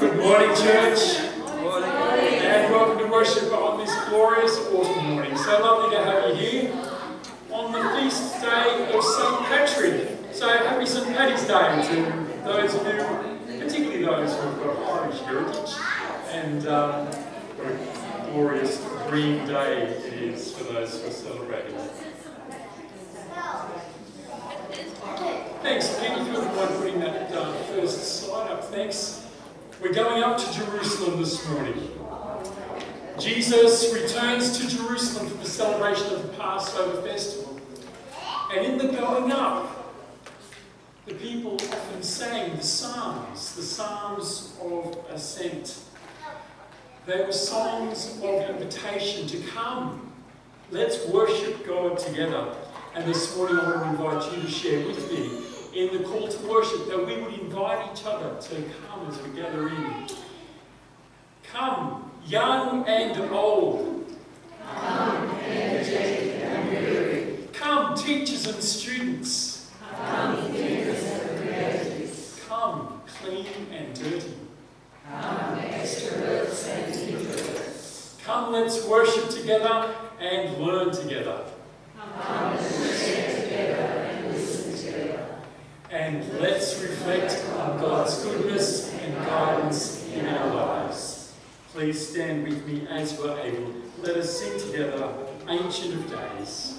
Good morning, church. And welcome to worship on this glorious autumn morning. So lovely to have you here on the feast day of St. Patrick. So happy St. Paddy's Day to those of you, particularly those who've got Irish heritage. And um, what a glorious green day it is for those who are celebrating. Thanks, you wouldn't putting that uh, first slide up, thanks. We're going up to Jerusalem this morning. Jesus returns to Jerusalem for the celebration of the Passover festival. And in the going up, the people often sang the Psalms, the Psalms of Ascent. They were songs of invitation to come. Let's worship God together. And this morning I want to invite you to share with me in the call to worship that we would invite each other to come as we gather in. Come, young and old. Come, energetic and weary. Come, teachers and students. Come, thinkers and creators. Come, clean and dirty. Come, extroverts and introverts. Come, let's worship together and learn together. Come, let's listen together. And let's reflect on God's goodness and guidance in our lives. Please stand with me as we're able. Let us sing together Ancient of Days.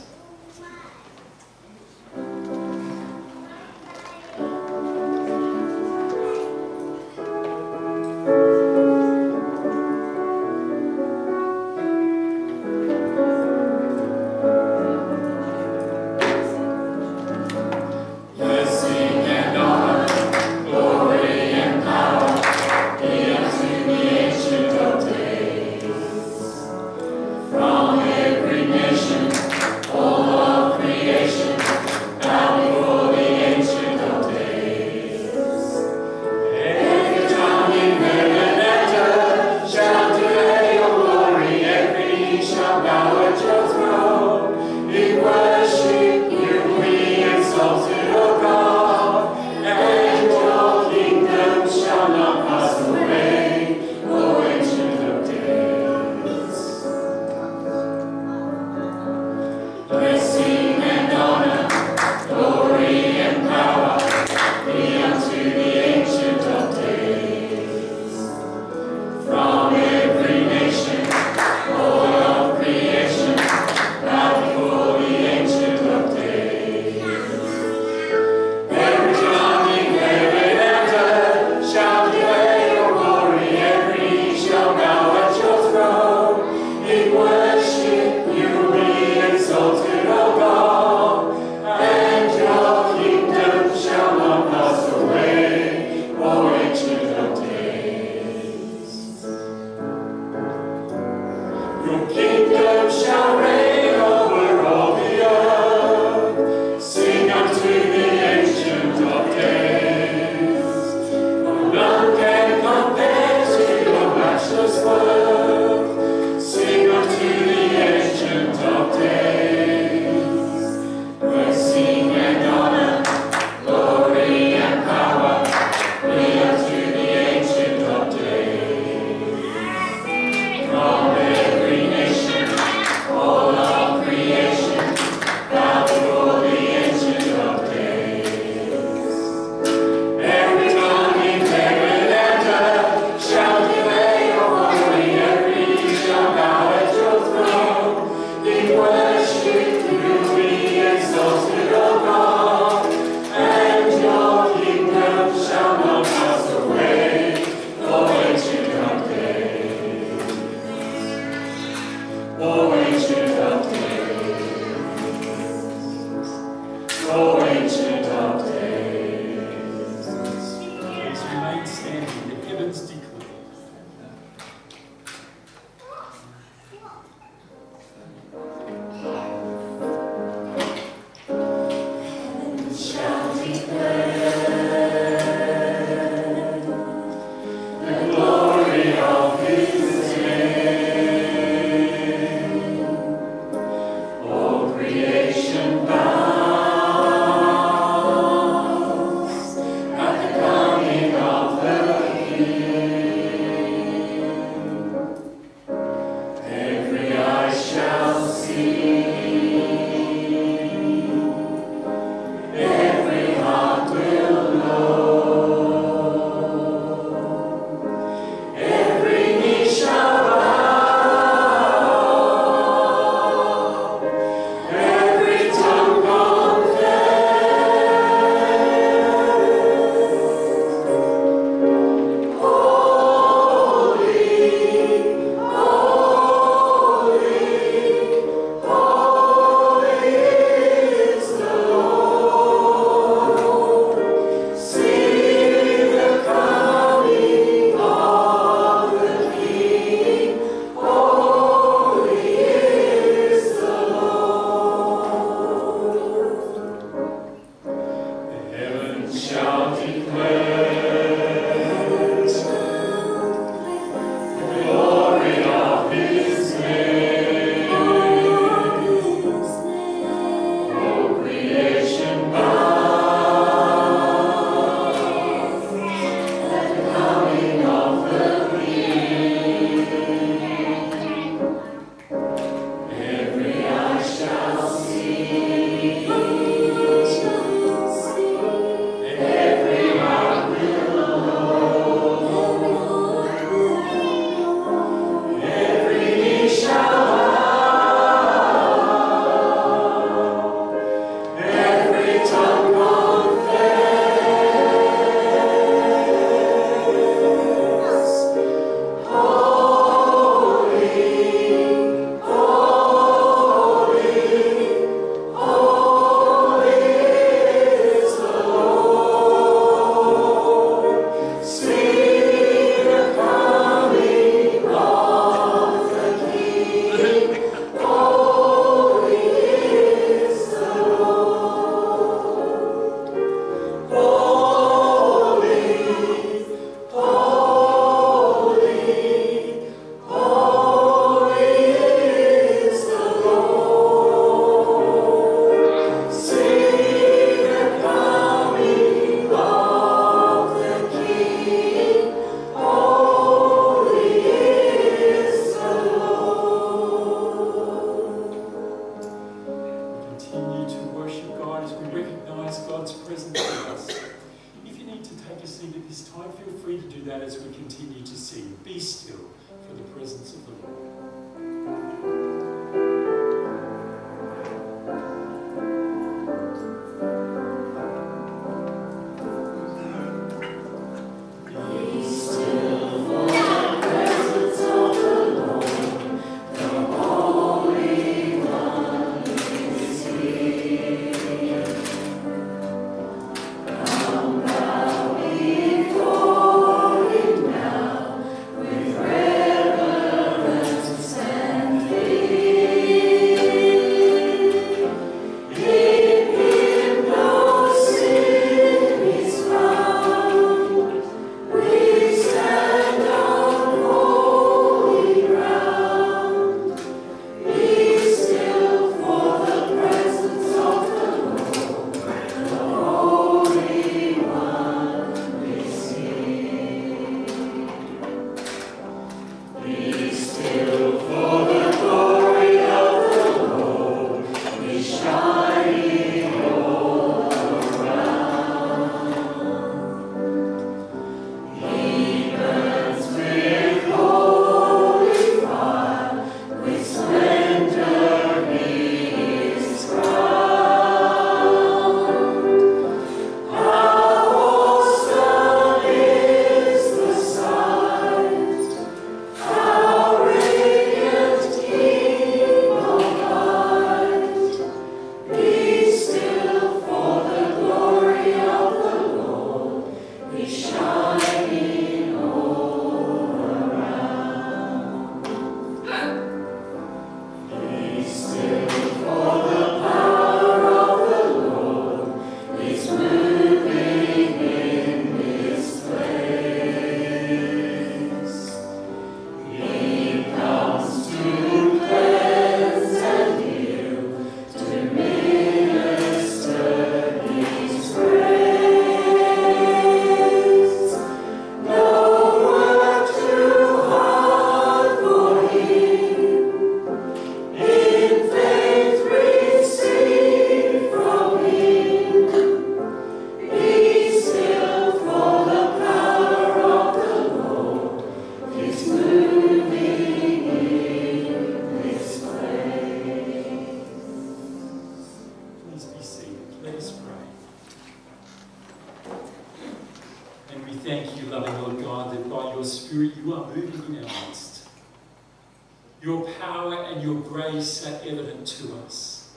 Your power and your grace are evident to us.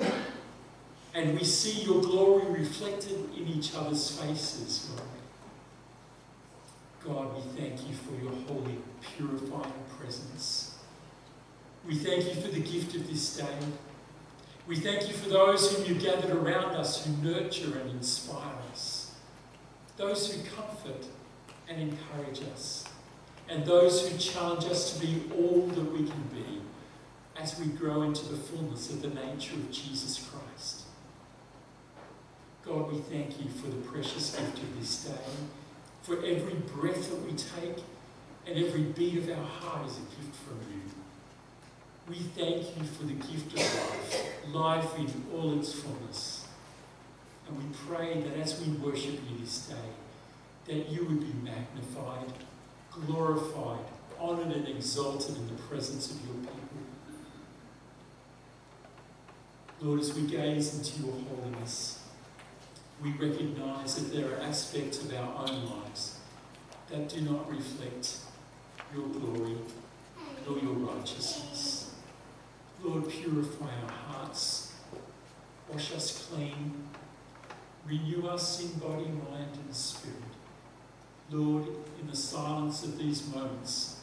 And we see your glory reflected in each other's faces, Lord. God, we thank you for your holy, purifying presence. We thank you for the gift of this day. We thank you for those whom you gathered around us who nurture and inspire us, those who comfort and encourage us, and those who challenge us to be all that we can be as we grow into the fullness of the nature of Jesus Christ. God, we thank you for the precious gift of this day, for every breath that we take and every beat of our heart is a gift from you. We thank you for the gift of life, life in all its fullness. And we pray that as we worship you this day, that you would be magnified, glorified, honoured and exalted in the presence of your people. Lord, as we gaze into your holiness, we recognise that there are aspects of our own lives that do not reflect your glory nor your righteousness. Lord, purify our hearts, wash us clean, renew us in body, mind, and spirit. Lord, in the silence of these moments,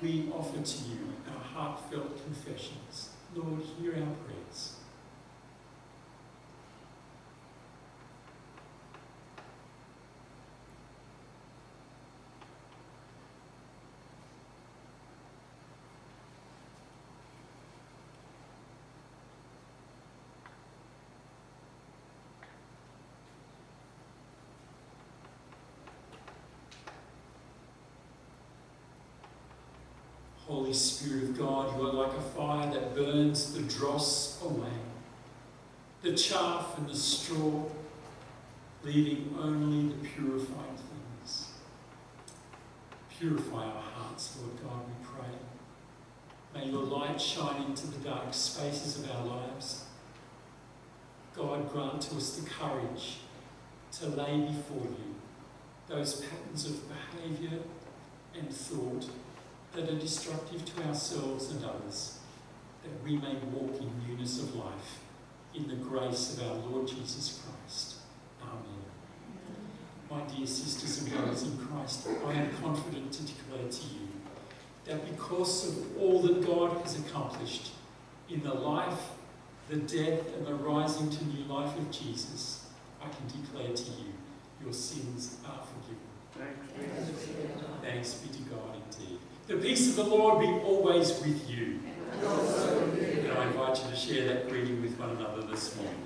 we offer to you our heartfelt confessions. Lord, hear our prayers. Holy Spirit of God, you are like a fire that burns the dross away, the chaff and the straw, leaving only the purified things. Purify our hearts, Lord God, we pray. May your light shine into the dark spaces of our lives. God, grant to us the courage to lay before you those patterns of behaviour and thought that are destructive to ourselves and others, that we may walk in newness of life in the grace of our Lord Jesus Christ. Amen. My dear sisters and brothers in Christ, I am confident to declare to you that because of all that God has accomplished in the life, the death, and the rising to new life of Jesus, I can declare to you your sins are forgiven. Thanks be to God. The peace of the Lord be always with you. And I invite you to share that greeting with one another this morning.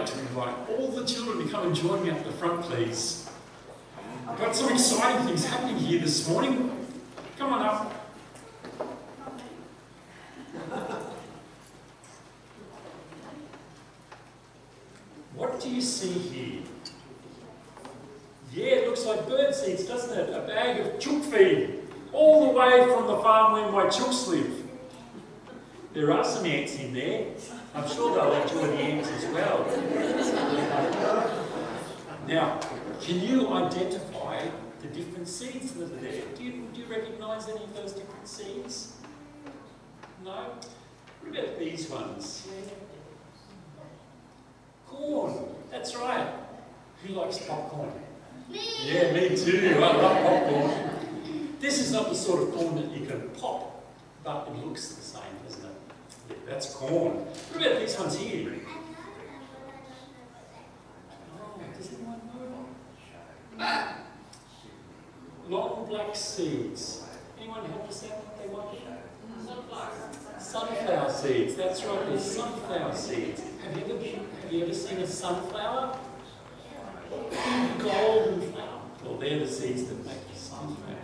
Like to invite all the children to come and join me at the front, please. I've got some exciting things happening here this morning. Come on up. What do you see here? Yeah, it looks like bird seeds, doesn't it? A bag of chook feed, all the way from the farm where my chooks live. There are some ants in there. I'm sure they'll enjoy the ants as well. Now, can you identify the different seeds that are there? Do you, do you recognise any of those different seeds? No? What about these ones? Corn. That's right. Who likes popcorn? Me. Yeah, me too. I love popcorn. This is not the sort of corn that you can pop, but it looks the same, doesn't it? Yeah, that's corn. What about these ones here? Oh, does anyone? Long black seeds. Anyone help us out what they want? Sunflower seeds. That's right. There's sunflower seeds. Have you ever been, have you ever seen a sunflower? Golden flower. Well, they're the seeds that make the sunflower.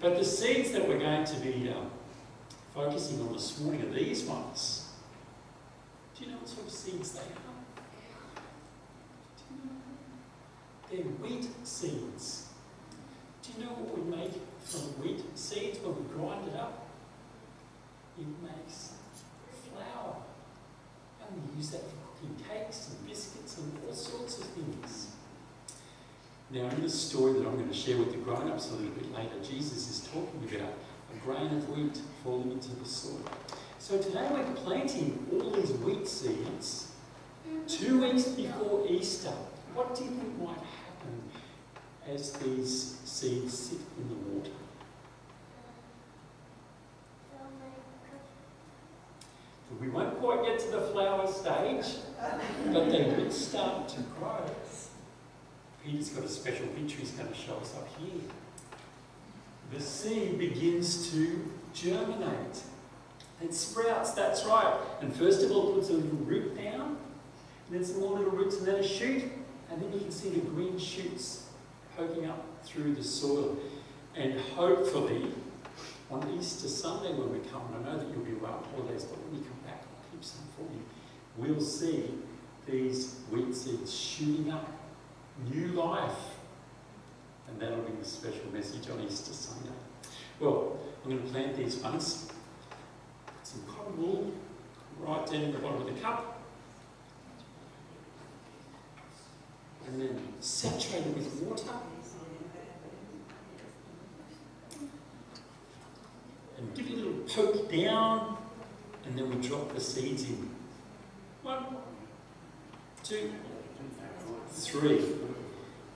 But the seeds that we're going to be um, focusing on this morning are these ones. Do you know what sort of seeds they are? Do you know? They're wheat seeds. Do you know what we make from wheat seeds when we grind it up? It makes flour. And we use that for cooking cakes and biscuits and all sorts of things. Now, in the story that I'm going to share with the grown ups a little bit later, Jesus is talking about a grain of wheat falling into the soil. So today we're planting all these wheat seeds two weeks before Easter. What do you think might happen as these seeds sit in the water. We won't quite get to the flower stage, but they will start to grow. Peter's got a special picture he's going to show us up here. The seed begins to germinate. It sprouts, that's right. And first of all, it puts a little root down, and then some more little roots, and then a shoot, and then you can see the green shoots poking up through the soil. And hopefully, on Easter Sunday when we come, and I know that you'll be away on holidays, but when you come back, I'll keep some for you, we'll see these wheat seeds shooting up new life. And that'll be the special message on Easter Sunday. Well, I'm going to plant these ones. Some cotton wool right down the bottom of the cup. And then saturate it with water. And give it a little poke down. And then we drop the seeds in. One, two, three.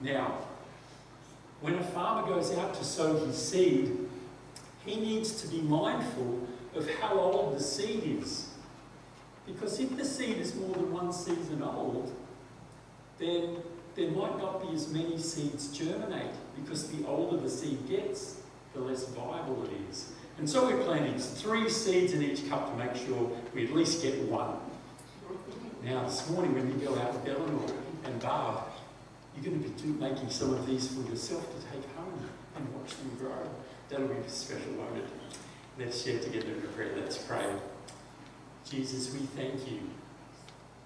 Now, when a farmer goes out to sow his seed, he needs to be mindful of how old the seed is. Because if the seed is more than one season old, then there might not be as many seeds germinate because the older the seed gets, the less viable it is. And so we're planting three seeds in each cup to make sure we at least get one. Now, this morning when you go out with Eleanor and Barb, you're going to be making some of these for yourself to take home and watch them grow. That'll be a special, it? Let's share together in prayer. Let's pray. Jesus, we thank you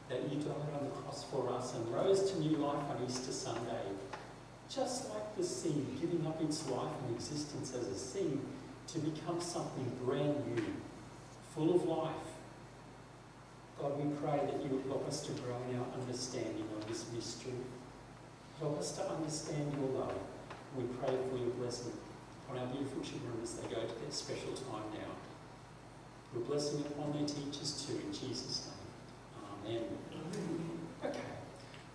that you died on the cross for us and rose to new life on Easter Sunday. Just like the seed giving up its life and existence as a seed to become something brand new, full of life. God, we pray that you would help us to grow in our understanding of this mystery. Help us to understand your love. We pray for your blessing on our beautiful children as they go to their special time now. Your blessing upon their teachers too, in Jesus' name. Okay.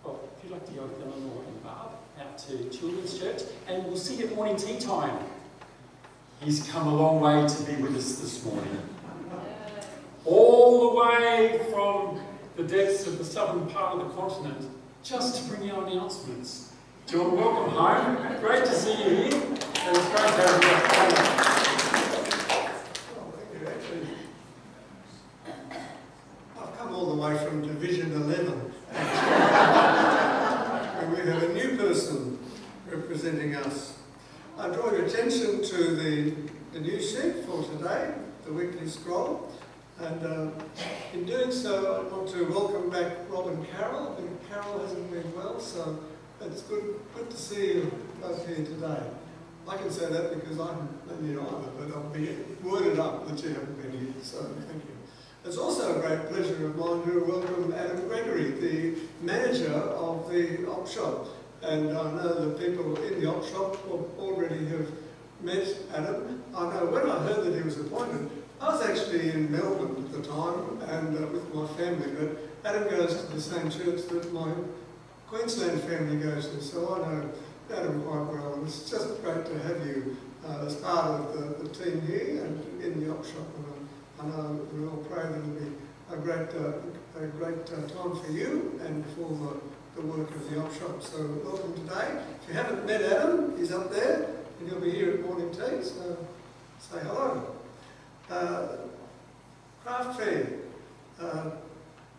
Well, if you'd like to go with Eleanor and Barb out to Children's Church, and we'll see you at morning tea time. He's come a long way to be with us this morning. All the way from the depths of the southern part of the continent just to bring you announcements. John, welcome home. Great to see you here. And it's great to have you I've come all the way from Division 11. and we have a new person representing us. I draw your attention to the, the news sheet for today, the weekly scroll. And uh, in doing so, I want to welcome back Robin Carroll. I think Carol hasn't been well, so it's good, good to see you both here today. I can say that because I haven't been here either, but I'll be worded up that you haven't been here, so thank you. It's also a great pleasure of mine to welcome Adam Gregory, the manager of the op shop. And I know the people in the op shop already have met Adam. I know when I heard that he was appointed, I was actually in Melbourne at the time and uh, with my family, but Adam goes to the same church that my Queensland family goes to, so I know Adam quite well. And it's just great to have you uh, as part of the, the, team here and in the op shop. And I we all pray that it'll be a great, uh, a great uh, time for you and for the, the work of the op shop. So welcome today. If you haven't met Adam, he's up there and he'll be here at morning tea, so say hello. Uh, craft fair.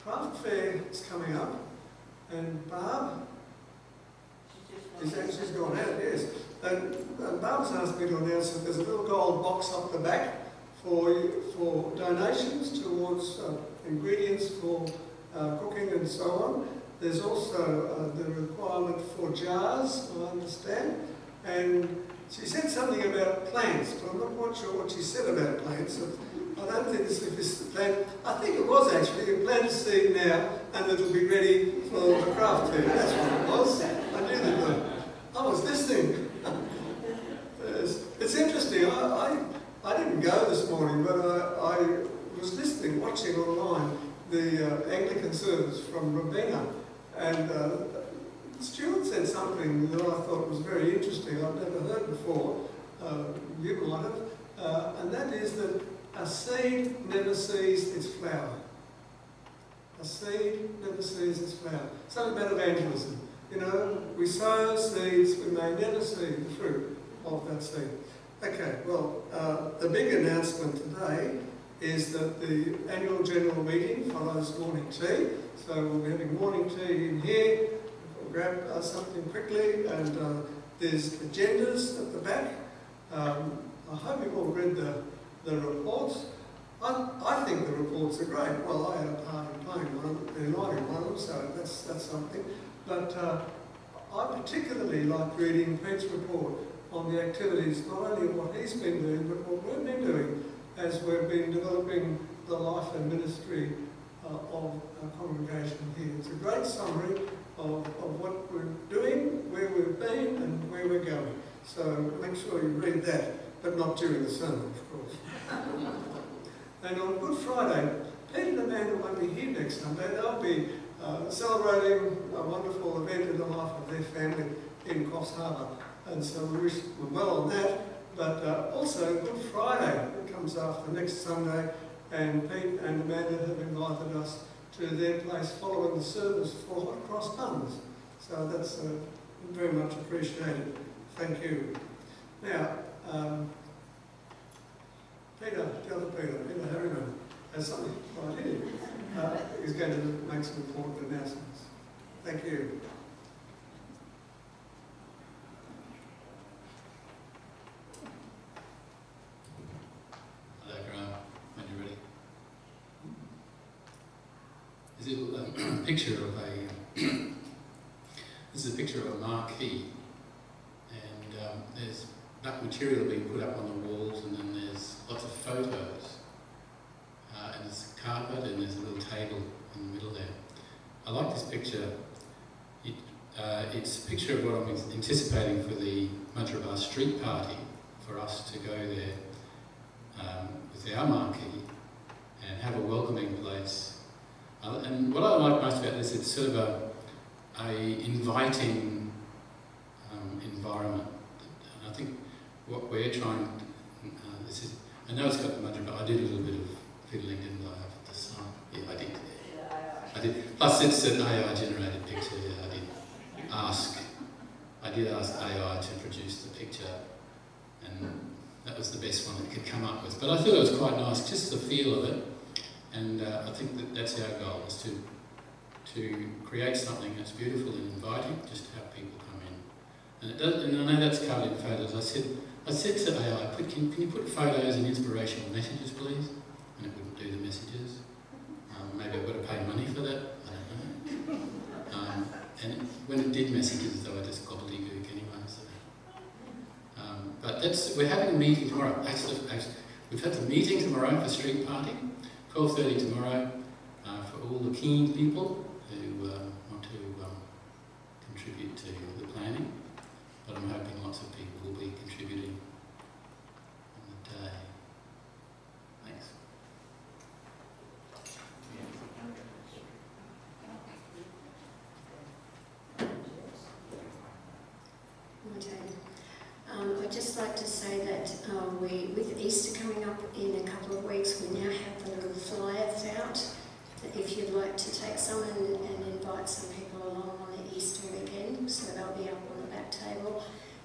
Craft fair is coming up, and Barb is actually gone out, yes. And, and Barb's asked me to announce that there's a little gold box up the back for for donations towards uh, ingredients for uh, cooking and so on. There's also uh, the requirement for jars, I understand, and she said something about plants, but I'm not quite sure what she said about plants. I don't think this is the plant. I think it was actually you plant a seed now and it'll be ready for the craft fair. That's what it was. I knew that. I was listening. it's interesting. I, I, I, didn't go this morning, but I, I was listening, watching online the uh, Anglican service from Robina, and uh, Stuart said something that I thought was very interesting, I've never heard before, uh, you might have, uh, and that is that a seed never sees its flower. A seed never sees its flower. Something about evangelism. You know, we sow seeds, we may never see the fruit of that seed. Okay, well, uh, the big announcement today is that the annual general meeting follows morning tea. So we'll be having morning tea in here. We'll grab uh, something quickly, and uh, there's agendas at the back. Um, I hope you've all read the, the reports. I, I think the reports are great. Well, I had a part in playing one, in writing one of them, so that's, that's something. But uh, I particularly like reading Pete's report on the activities, not only what he's been doing, but what we've been doing as we've been developing the life and ministry uh, of our congregation here. It's a great summary of, of what we're doing, where we've been, and where we're going. So make sure you read that, but not during the sermon, of course. and on Good Friday, Pete and Amanda won't be here next Sunday. They'll be uh, celebrating a wonderful event in the life of their family in Coffs Harbour. And so we wish well on that. But uh, also Good Friday comes after next Sunday, and Pete and Amanda have invited us to their place following the service for hot cross buns. So that's uh, very much appreciated. Thank you. Now, um, Peter, the other Peter, Peter Harriman, has something right here. Uh, he's going to make some important announcements. Thank you. Hello, Graham. When you're ready. This is a picture of a. this is a picture of a marquee, and um, there's that material being put up on the walls, and then there's lots of photos. Uh, and there's a carpet, and there's a little table in the middle there. I like this picture. It, uh, it's a picture of what I'm anticipating for the Mudgeeraba Street Party, for us to go there um, with our marquee and have a welcoming place. Uh, and what I like most about this, it's sort of a, a inviting um, environment. And I think what we're trying, uh, this is, I know it's got the mudra, but I did a little bit of fiddling, didn't I, of the sign? Yeah, I did. I did. Plus, it's an AI generated picture. Yeah, I did ask. I did ask AI to produce the picture, and that was the best one it could come up with. But I thought it was quite nice, just the feel of it, and uh, I think that that's our goal is to to create something that's beautiful and inviting, just to have people come in. And does, and I know that's covered in photos. I said I said to AI, put, can, can you put photos and inspirational messages, please? And it wouldn't do the messages. Um, maybe I've got to pay money for that. I don't know. Um, and when it did messages, though, I just gobbledygook anyway. So. Um, but that's we're having a meeting tomorrow. Actually, actually, we've had the meeting tomorrow for street party, 12:30 tomorrow, uh, for all the keen people who uh, want to um, contribute to the planning. But I'm hoping lots of people will be contributing on the day. Thanks. Um, I'd just like to say that um, we, with Easter coming up in a couple of weeks, we now have the little flyers out. That if you'd like to take some and, and invite some people along on the Easter weekend, so they'll be up on the back table.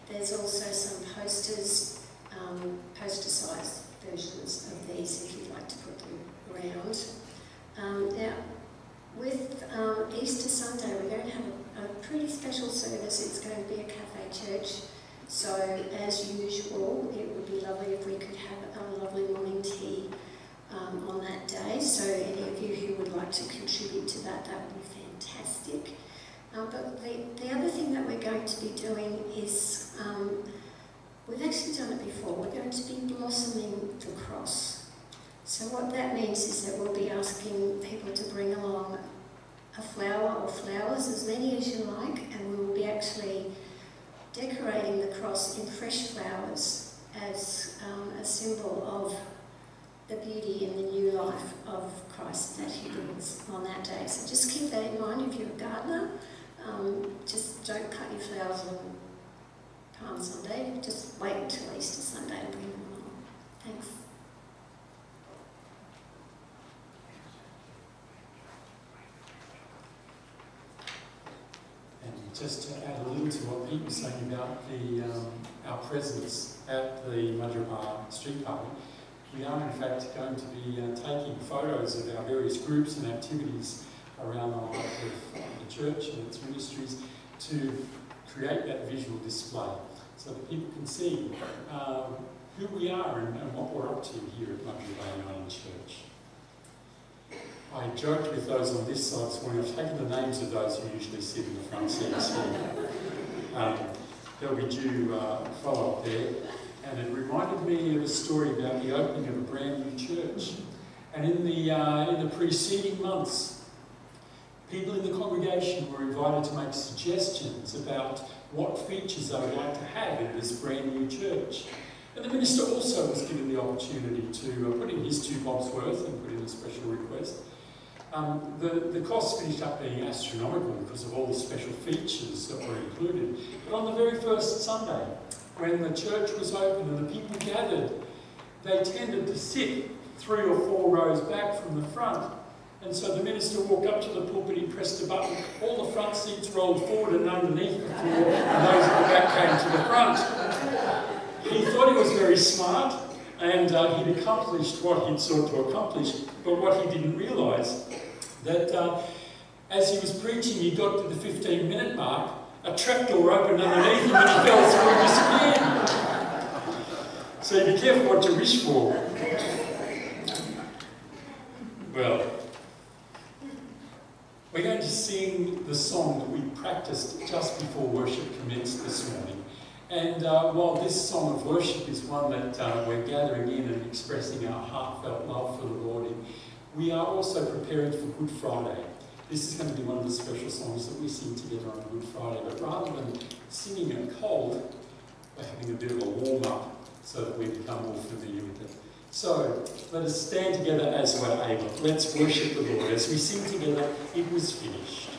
There's also some posters, um, poster-sized versions of these if you'd like to put them around. Um, now, with um, Easter Sunday, we're going to have a, a pretty special service. It's going to be a cafe church. So, as usual, it would be lovely if we could have a lovely morning tea um, on that day. So, any of you who would like to contribute to that, that would be fantastic. Um, but the, the other thing that we're going to be doing is um, we've actually done it before. We're going to be blossoming the cross. So what that means is that we'll be asking people to bring along a flower or flowers, as many as you like, and we will be actually decorating the cross in fresh flowers as um, a symbol of the beauty and the new life of Christ that he brings on that day. So just keep that in mind if you're a gardener. um, just don't cut your flowers on Palm Sunday. Just wait until Easter Sunday to bring them along. Thanks. And just to add a little to what Pete was saying about the, um, our presence at the Mudgeeraba Street Party, we are in fact going to be uh, taking photos of our various groups and activities around the life of the church and its ministries to create that visual display so that people can see um, who we are and, and what we're up to here at Mudgeeraba Uniting Church. I joked with those on this side this morning, I've taken the names of those who usually sit in the front seats here. Um, they'll be due uh, follow-up there. And it reminded me of a story about the opening of a brand new church. And in the, uh, in the preceding months, people in the congregation were invited to make suggestions about what features they would like to have in this brand new church. And the minister also was given the opportunity to uh, put in his two bobs worth and put in a special request. Um, the, the cost finished up being astronomical because of all the special features that were included. But on the very first Sunday, when the church was open and the people gathered, they tended to sit three or four rows back from the front. And so the minister walked up to the pulpit, he pressed a button, all the front seats rolled forward and underneath the floor, and those at the back came to the front. He thought he was very smart, and uh, he'd accomplished what he'd sought to accomplish, but what he didn't realise that uh, as he was preaching, he got to the 15 minute mark, a trapdoor opened underneath him and he fell through and disappeared. So be careful what you wish for. Well, we're going to sing the song that we practiced just before worship commenced this morning. And uh, while this song of worship is one that uh, we're gathering in and expressing our heartfelt love for the Lord in, we are also preparing for Good Friday. This is going to be one of the special songs that we sing together on Good Friday. But rather than singing it cold, we're having a bit of a warm up so that we become more familiar with it. So let us stand together as we're able. Let's worship the Lord. As we sing together, it was finished.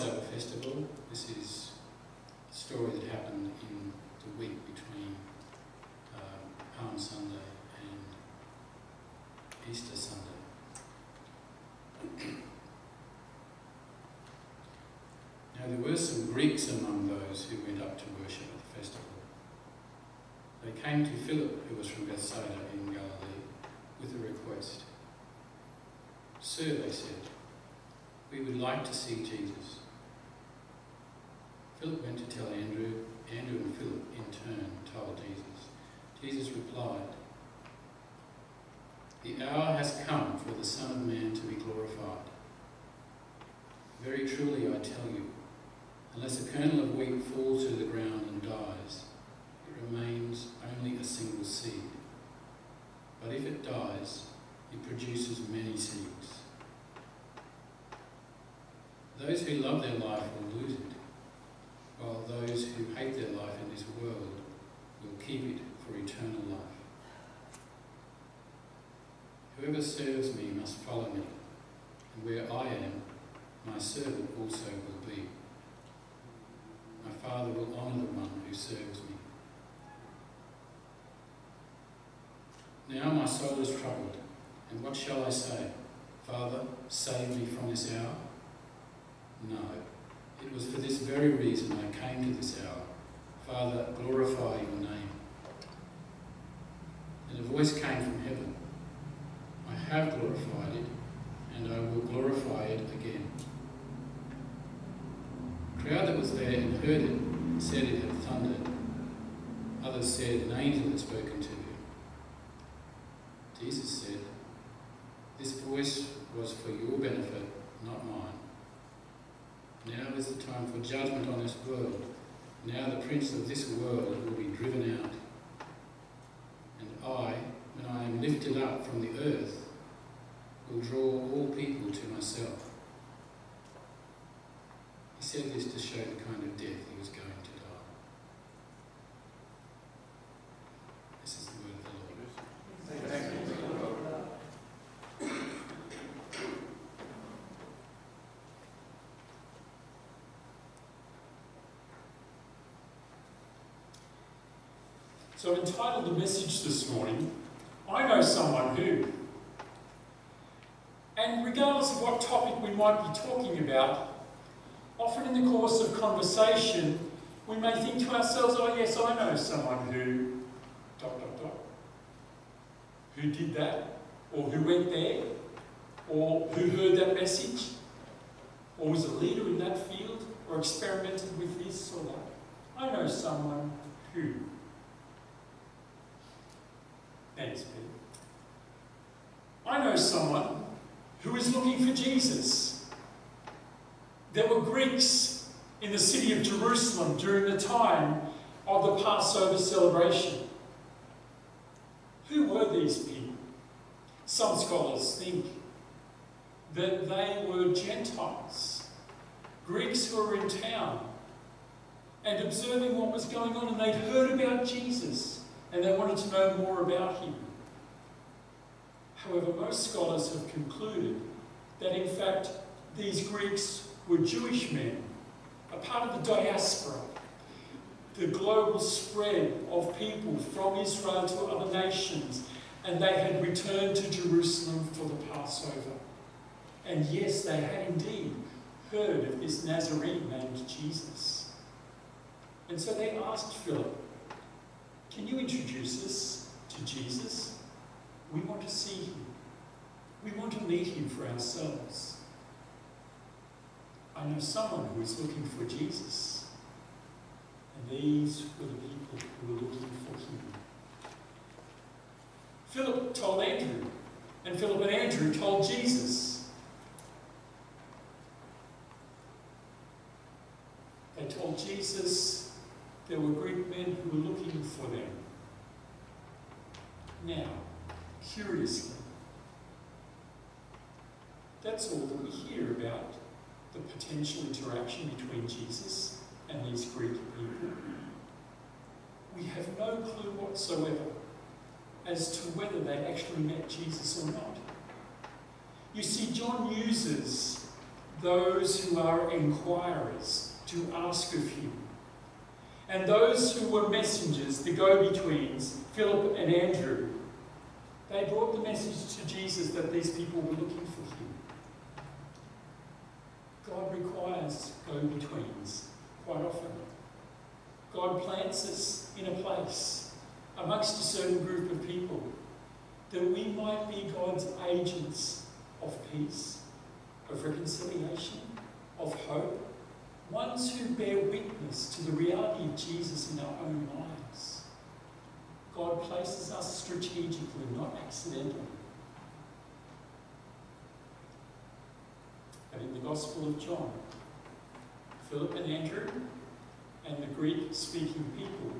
Passover festival. This is a story that happened in the week between um, Palm Sunday and Easter Sunday. Now there were some Greeks among those who went up to worship at the festival. They came to Philip, who was from Bethsaida in Galilee, with a request. Sir, they said, we would like to see Jesus. Philip went to tell Andrew. Andrew and Philip in turn told Jesus. Jesus replied, The hour has come for the Son of Man to be glorified. Very truly I tell you, unless a kernel of wheat falls to the ground and dies, it remains only a single seed. But if it dies, it produces many seeds. Those who love their life will lose it, while those who hate their life in this world will keep it for eternal life. Whoever serves me must follow me, and where I am, my servant also will be. My Father will honour the one who serves me. Now my soul is troubled, and what shall I say? Father, save me from this hour? No, it was for this very reason I came to this hour. Father, glorify your name. And a voice came from heaven. I have glorified it, and I will glorify it again. The crowd that was there and heard it said it had thundered. Others said an angel had spoken to him. Jesus said, This voice was for your benefit, not mine. Now is the time for judgment on this world. Now the prince of this world will be driven out. And I, when I am lifted up from the earth, will draw all people to myself. He said this to show the kind of death he was going to die. This is the word of the Lord. So I've entitled the message this morning, I Know Someone Who. And regardless of what topic we might be talking about, often in the course of conversation, we may think to ourselves, oh yes, I know someone who, dot, dot, dot, who did that, or who went there, or who heard that message, or was a leader in that field, or experimented with this or that. I know someone who. Thanks, Pete. I know someone looking for Jesus. There were Greeks in the city of Jerusalem during the time of the Passover celebration. Who were these people? Some scholars think that they were Gentiles, Greeks who were in town and observing what was going on, and they'd heard about Jesus and they wanted to know more about him. However, most scholars have concluded that in fact these Greeks were Jewish men, a part of the diaspora, the global spread of people from Israel to other nations, and they had returned to Jerusalem for the Passover. And yes, they had indeed heard of this Nazarene named Jesus. And so they asked Philip, Can you introduce us to Jesus? We want to see him. We want to meet him for ourselves. I know someone who is looking for Jesus. And these were the people who were looking for him. Philip told Andrew, and Philip and Andrew told Jesus. They told Jesus there were Greek men who were looking for them. Now, curiously, that's all that we hear about the potential interaction between Jesus and these Greek people. We have no clue whatsoever as to whether they actually met Jesus or not. You see, John uses those who are inquirers to ask of him. And those who were messengers, the go betweens, Philip and Andrew, they brought the message to Jesus that these people were looking for him. God requires go betweens quite often. God plants us in a place amongst a certain group of people that we might be God's agents of peace, of reconciliation, of hope, ones who bear witness to the reality of Jesus in our own lives. God places us strategically, not accidentally. But in the Gospel of John, Philip and Andrew and the Greek speaking people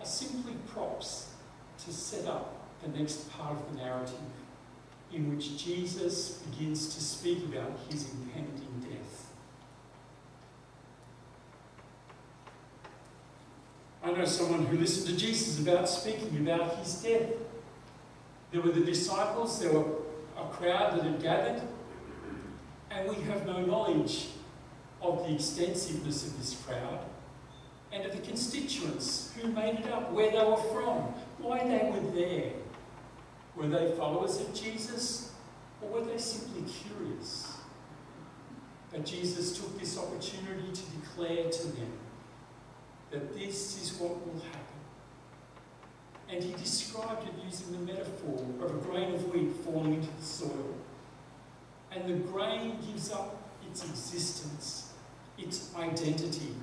are simply props to set up the next part of the narrative in which Jesus begins to speak about his impending death. I know someone who listened to Jesus about speaking about his death. There were the disciples, there were a crowd that had gathered, and we have no knowledge of the extensiveness of this crowd and of the constituents who made it up, where they were from, why they were there. Were they followers of Jesus or were they simply curious? But Jesus took this opportunity to declare to them that this is what will happen. And he described it using the metaphor of a grain of wheat falling into the soil. And the grain gives up its existence, its identity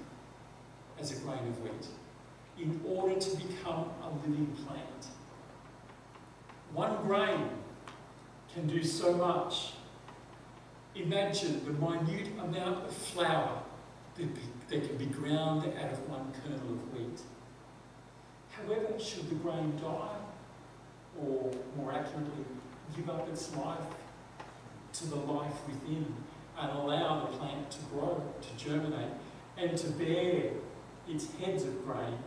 as a grain of wheat, in order to become a living plant. One grain can do so much. Imagine the minute amount of flour that, be, that can be ground out of one kernel of wheat. However, should the grain die, or more accurately, give up its life to the life within and allow the plant to grow, to germinate, and to bear its heads of grain,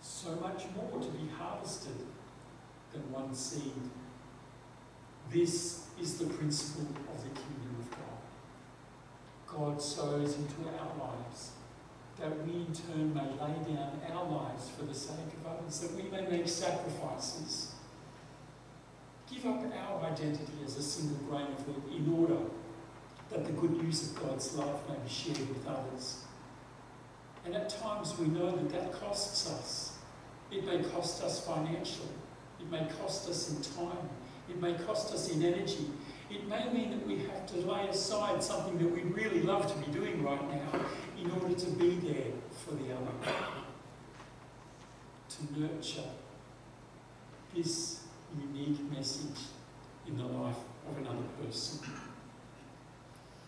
so much more to be harvested than one seed. This is the principle of the kingdom of God. God sows into our lives that we in turn may lay down our lives for the sake of others, that we may make sacrifices. Give up our identity as a single grain of wheat in order that the good news of God's love may be shared with others. And at times we know that that costs us. It may cost us financially. It may cost us in time. It may cost us in energy. It may mean that we have to lay aside something that we'd really love to be doing right now in order to be there for the other. To nurture this unique message in the life of another person.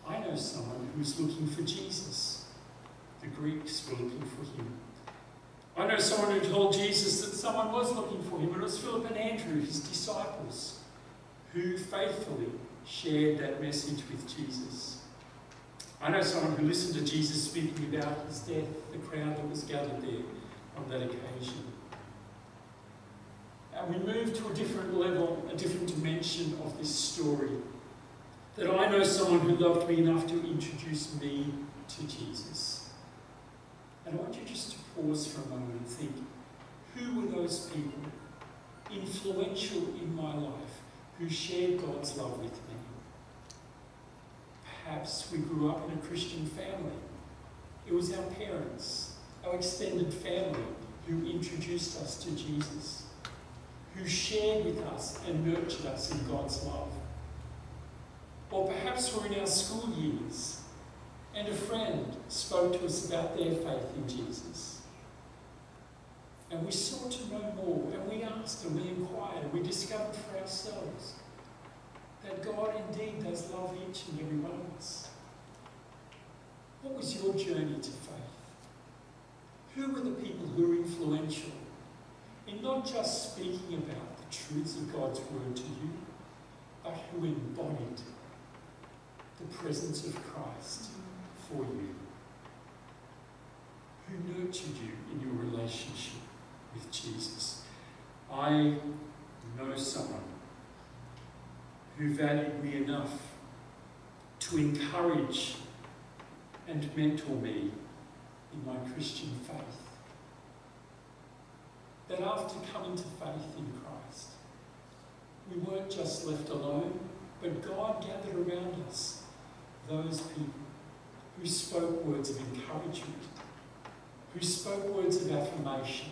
I know someone who's looking for Jesus. The Greeks were looking for him. I know someone who told Jesus that someone was looking for him, and it was Philip and Andrew, his disciples, who faithfully shared that message with Jesus. I know someone who listened to Jesus speaking about his death, the crowd that was gathered there on that occasion. And we move to a different level, a different dimension of this story. That I know someone who loved me enough to introduce me to Jesus. And I want you just to pause for a moment and think who were those people influential in my life who shared God's love with me? Perhaps we grew up in a Christian family. It was our parents, our extended family, who introduced us to Jesus, who shared with us and nurtured us in God's love. Or perhaps we're in our school years and a friend spoke to us about their faith in Jesus. And we sought to know more, and we asked and we inquired, and we discovered for ourselves that God indeed does love each and every one of us. What was your journey to faith? Who were the people who were influential in not just speaking about the truths of God's word to you, but who embodied the presence of Christ for you, who nurtured you in your relationship with Jesus. I know someone who valued me enough to encourage and mentor me in my Christian faith. That after coming to faith in Christ, we weren't just left alone, but God gathered around us those people who spoke words of encouragement, who spoke words of affirmation,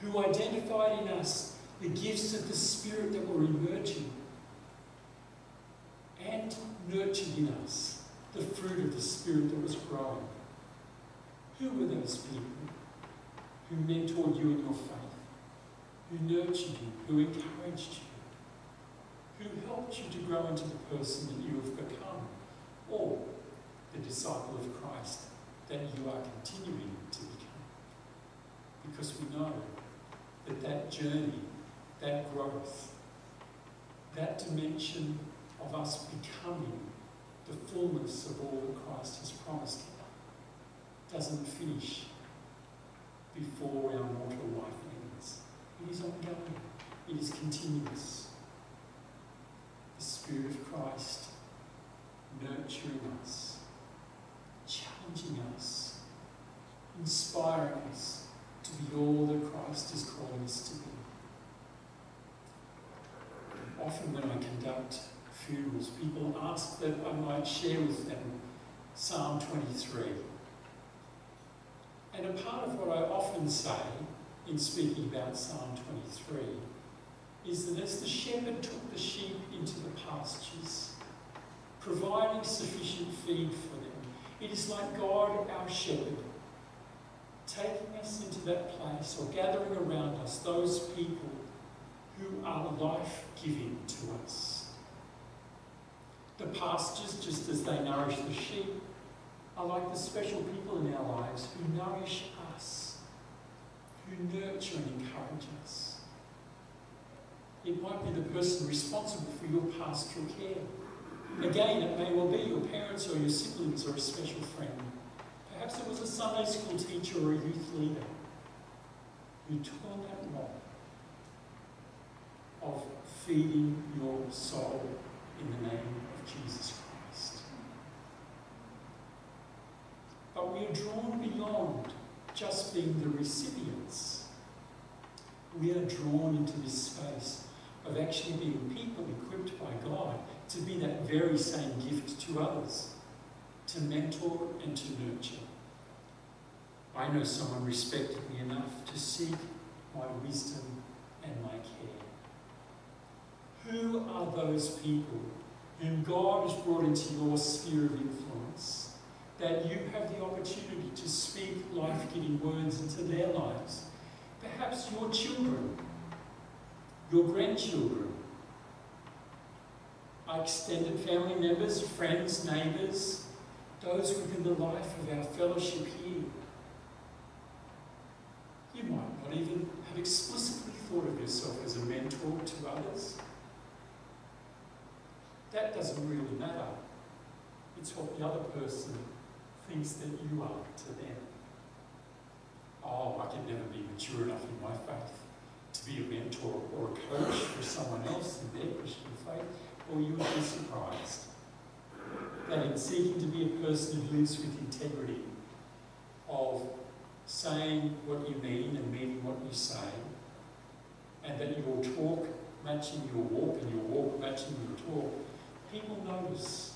who identified in us the gifts of the Spirit that were emerging and nurtured in us the fruit of the Spirit that was growing. Who were those people who mentored you in your faith, who nurtured you, who encouraged you, who helped you to grow into the person that you have become, or the disciple of Christ that you are continuing to become? Because we know that that journey, that growth, that dimension of us becoming the fullness of all that Christ has promised doesn't finish before our mortal life ends. It is ongoing. It is continuous. The Spirit of Christ nurturing us, challenging us, inspiring us to be all that Christ is calling us to be. Often when I conduct funerals, people ask that I might share with them Psalm 23. And a part of what I often say in speaking about Psalm 23 is that as the shepherd took the sheep into the pastures, providing sufficient feed for them, it is like God, our shepherd, taking us into that place or gathering around us those people who are life giving to us. The pastures, just as they nourish the sheep, are like the special people in our lives who nourish us, who nurture and encourage us. It might be the person responsible for your pastoral care. Again, it may well be your parents or your siblings or a special friend. Perhaps it was a Sunday school teacher or a youth leader who on that role of feeding your soul in the name of Jesus Christ. But we are drawn beyond just being the recipients. We are drawn into this space of actually being people equipped by God to be that very same gift to others, to mentor and to nurture. I know someone respected me enough to seek my wisdom and my care. Who are those people whom God has brought into your sphere of influence that you have the opportunity to speak life giving words into their lives? Perhaps your children, your grandchildren, our extended family members, friends, neighbours, those within the life of our fellowship here. You might not even have explicitly thought of yourself as a mentor to others. That doesn't really matter. It's what the other person thinks that you are to them. Oh, I can never be mature enough in my faith to be a mentor or a coach for someone else in their Christian faith, or you would be surprised that in seeking to be a person who lives with integrity, of saying what you mean and meaning what you say, and that your talk matching your walk and your walk matching your talk, people notice.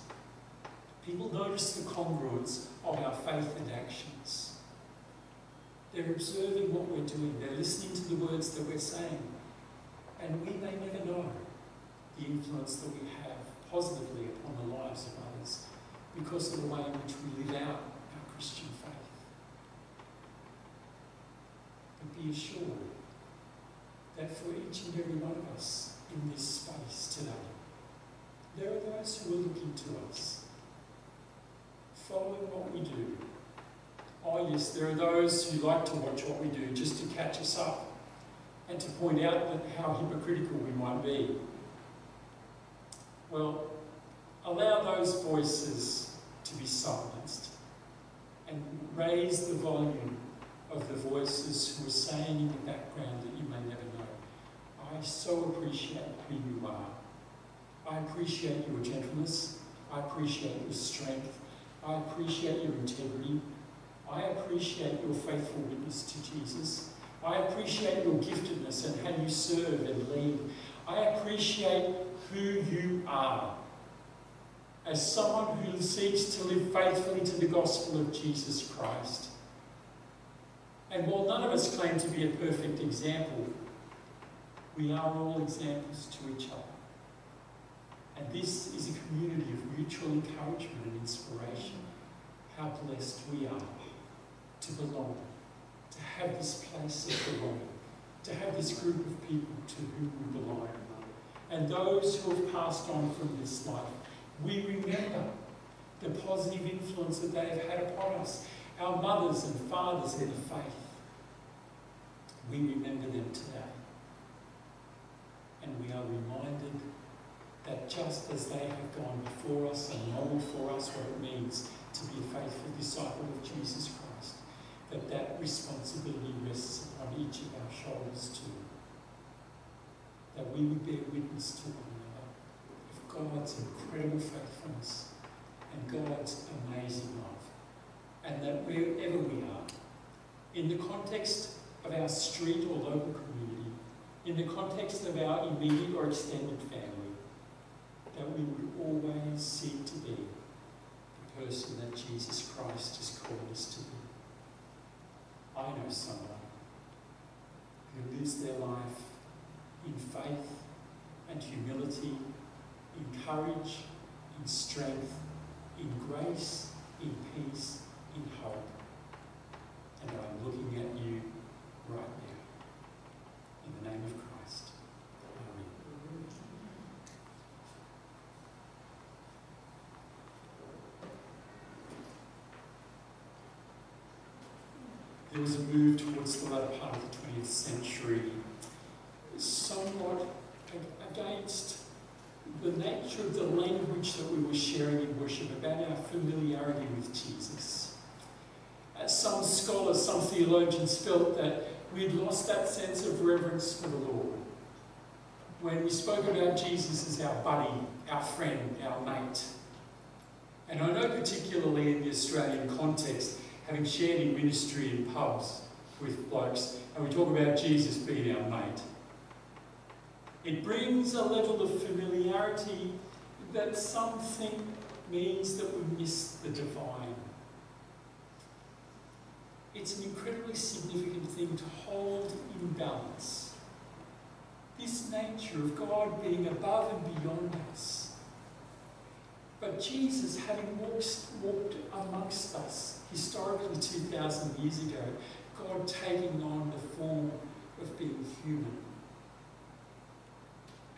People notice the congruence of our faith and actions. They're observing what we're doing. They're listening to the words that we're saying. And we may never know the influence that we have positively upon the lives of others because of the way in which we live out our Christian faith. But be assured that for each and every one of us in this space today, there are those who are looking to us, following what we do, Oh, yes, there are those who like to watch what we do just to catch us up and to point out that how hypocritical we might be. Well, allow those voices to be silenced and raise the volume of the voices who are saying in the background that you may never know. I so appreciate who you are. I appreciate your gentleness. I appreciate your strength. I appreciate your integrity. I appreciate your faithful witness to Jesus. I appreciate your giftedness and how you serve and lead. I appreciate who you are as someone who seeks to live faithfully to the gospel of Jesus Christ. And while none of us claim to be a perfect example, we are all examples to each other. And this is a community of mutual encouragement and inspiration. How blessed we are to belong, to have this place of belonging, to have this group of people to whom we belong. And those who have passed on from this life, we remember the positive influence that they have had upon us, our mothers and fathers in the faith. We remember them today. And we are reminded that just as they have gone before us and modeled for us what it means to be a faithful disciple of Jesus Christ, that that responsibility rests upon each of our shoulders too. That we would bear witness to one another of God's incredible faithfulness and God's amazing love. And that wherever we are, in the context of our street or local community, in the context of our immediate or extended family, that we would always seek to be the person that Jesus Christ has called us to be. I know someone who lives their life in faith and humility, in courage, in strength, in grace, in peace, in hope. And I'm looking at you right now. In the name of Christ. Amen. Was a move towards the latter part of the 20th century, somewhat against the nature of the language that we were sharing in worship about our familiarity with Jesus. As some scholars, some theologians felt that we had lost that sense of reverence for the Lord. When we spoke about Jesus as our buddy, our friend, our mate. And I know particularly in the Australian context, having shared in ministry in pubs with blokes, and we talk about Jesus being our mate. It brings a level of familiarity that some think means that we miss the divine. It's an incredibly significant thing to hold in balance. This nature of God being above and beyond us. But Jesus, having walked, walked amongst us historically 2,000 years ago, God taking on the form of being human.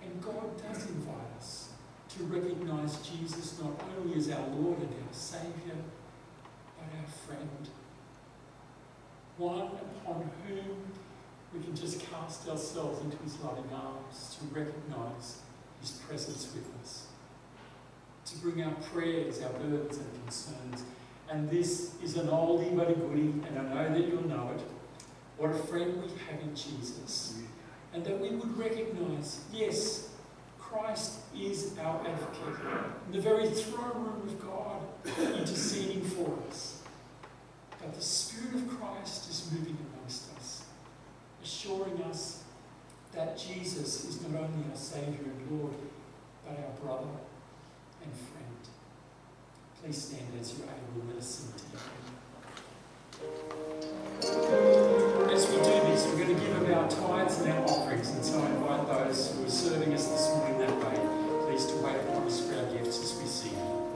And God does invite us to recognize Jesus not only as our Lord and our Saviour, but our friend. One upon whom we can just cast ourselves into his loving arms to recognize his presence with us, to bring our prayers, our burdens and concerns. And this is an oldie but a goodie, and I know that you'll know it. What a friend we have in Jesus. And that we would recognize, yes, Christ is our advocate, in the very throne room of God, interceding for us. But the Spirit of Christ is moving amongst us, assuring us that Jesus is not only our Saviour and Lord, but our brother and friend. Please stand as you're able. Let us sing together. As we do this, we're going to give of our tithes and our offerings, and so I invite those who are serving us this morning that way, please to wait upon us for our gifts as we sing.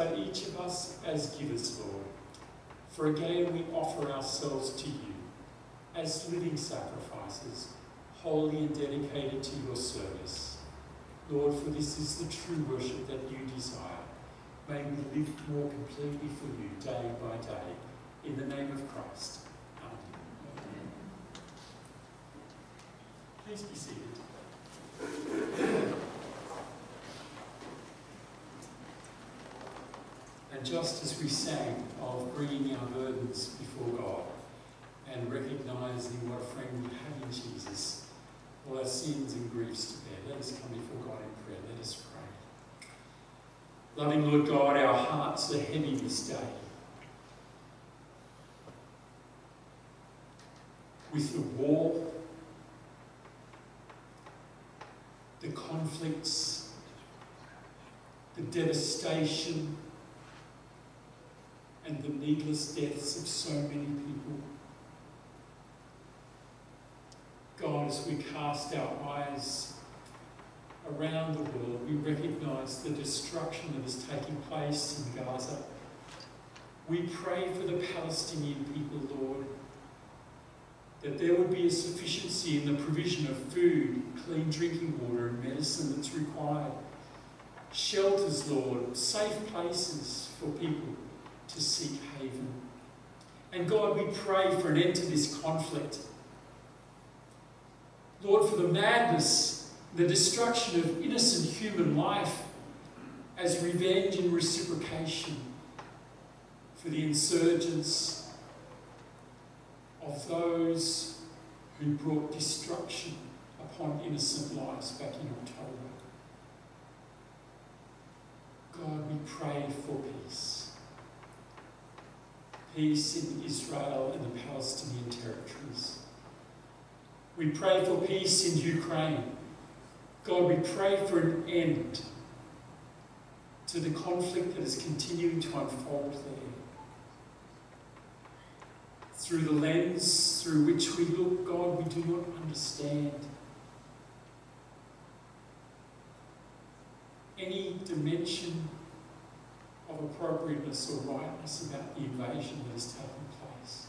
But each of us as givers, Lord. For again we offer ourselves to you as living sacrifices, holy and dedicated to your service. Lord, for this is the true worship that you desire. May we live more completely for you day by day. In the name of Christ. Amen. Please be seated. And just as we sang of bringing our burdens before God and recognizing what a friend we have in Jesus, all our sins and griefs to bear, let us come before God in prayer. Let us pray. Loving Lord God, our hearts are heavy this day. With the war, the conflicts, the devastation, and the needless deaths of so many people. God, as we cast our eyes around the world, we recognize the destruction that is taking place in Gaza. We pray for the Palestinian people, Lord, that there would be a sufficiency in the provision of food, clean drinking water, and medicine that's required. Shelters, Lord, safe places for people to seek haven. And God, we pray for an end to this conflict. Lord, for the madness, the destruction of innocent human life as revenge and reciprocation for the insurgents of those who brought destruction upon innocent lives back in October. God, we pray for peace. Peace in Israel and the Palestinian territories. We pray for peace in Ukraine. God, we pray for an end to the conflict that is continuing to unfold there. Through the lens through which we look, God, we do not understand any dimension of appropriateness or rightness about the invasion that is taking place.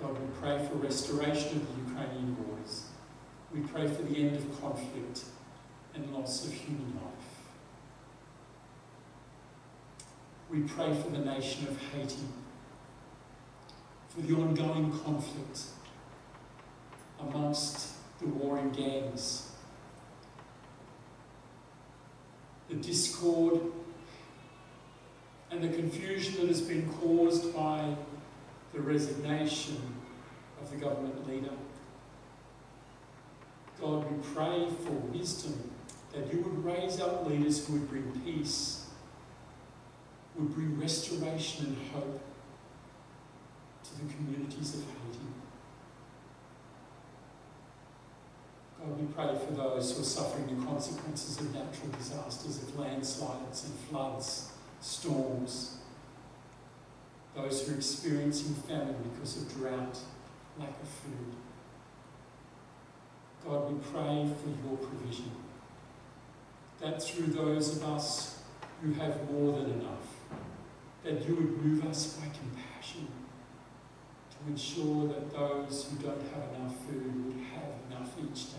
God, we pray for restoration of the Ukrainian borders. We pray for the end of conflict and loss of human life. We pray for the nation of Haiti, for the ongoing conflict amongst the warring gangs, the discord and the confusion that has been caused by the resignation of the government leader. God, we pray for wisdom that you would raise up leaders who would bring peace, would bring restoration and hope to the communities of Haiti. God, we pray for those who are suffering the consequences of natural disasters, of landslides and floods, storms, those who are experiencing famine because of drought, lack of food. God, we pray for your provision, that through those of us who have more than enough, that you would move us by compassion to ensure that those who don't have enough food would have enough each day.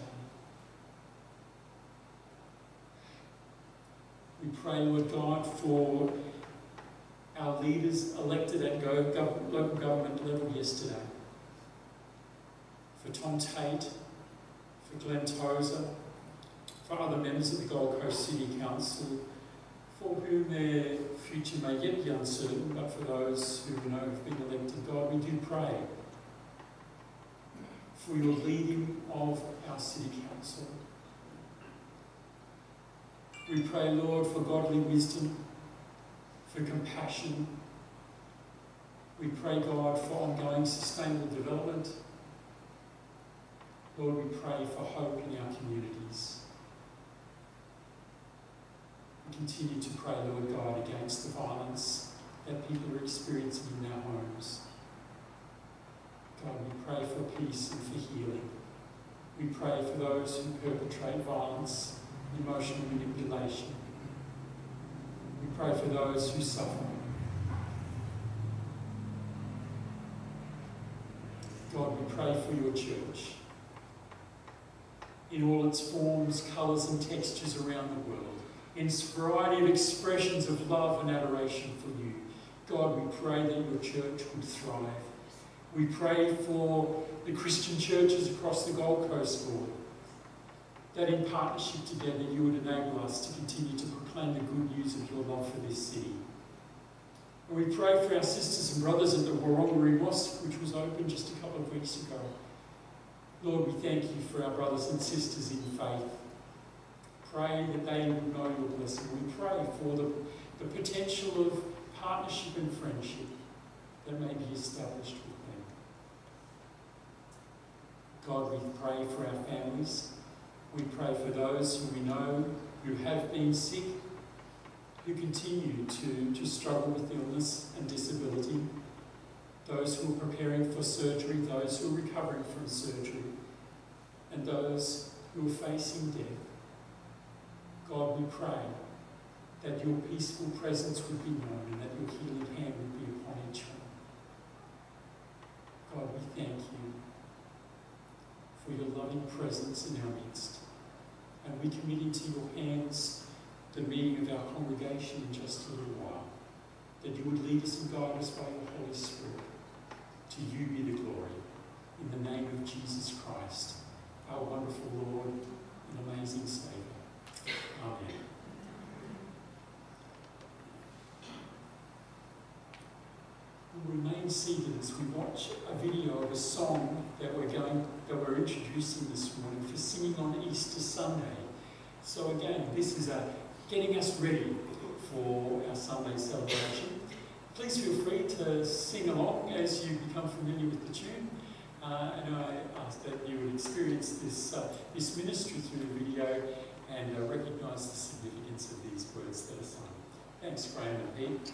We pray, Lord God, for our leaders elected at go local government level yesterday. For Tom Tate, for Glenn Tozer, for other members of the Gold Coast City Council, for whom their future may yet be uncertain, but for those who we know have been elected, God, we do pray for your leading of our City Council. We pray, Lord, for godly wisdom, for compassion. We pray, God, for ongoing sustainable development. Lord, we pray for hope in our communities. We continue to pray, Lord God, against the violence that people are experiencing in their homes. God, we pray for peace and for healing. We pray for those who perpetrate violence, emotional manipulation. We pray for those who suffer. God, we pray for your church in all its forms, colours, and textures around the world, in its variety of expressions of love and adoration for you. God, we pray that your church would thrive. We pray for the Christian churches across the Gold Coast, Lord, that in partnership together you would enable us to continue to proclaim the good news of your love for this city. And we pray for our sisters and brothers at the Wurrunggeri Mosque, which was opened just a couple of weeks ago. Lord, we thank you for our brothers and sisters in faith. Pray that they will know your blessing. We pray for the, the potential of partnership and friendship that may be established with them. God, we pray for our families. We pray for those who we know who have been sick, who continue to, to struggle with illness and disability, those who are preparing for surgery, those who are recovering from surgery, and those who are facing death. God, we pray that your peaceful presence would be known and that your healing hand would be upon each one. God, we thank you for your loving presence in our midst. And we commit into your hands the meeting of our congregation in just a little while, that you would lead us and guide us by your Holy Spirit. To you be the glory. In the name of Jesus Christ, our wonderful Lord and amazing Saviour. Amen. Remain seated as we watch a video of a song that we're going that we're introducing this morning for singing on Easter Sunday. So again, this is a getting us ready for our Sunday celebration. Please feel free to sing along as you become familiar with the tune. Uh, and I ask that you would experience this, uh, this ministry through the video and uh, recognise the significance of these words that are sung. Thanks, Graham and Pete.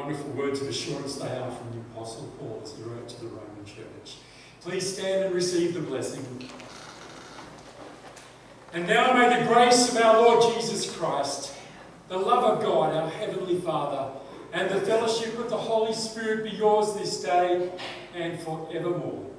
wonderful words of assurance they are from the Apostle Paul as he wrote to the Roman Church. Please stand and receive the blessing. And now may the grace of our Lord Jesus Christ, the love of God, our Heavenly Father, and the fellowship of the Holy Spirit be yours this day and forevermore.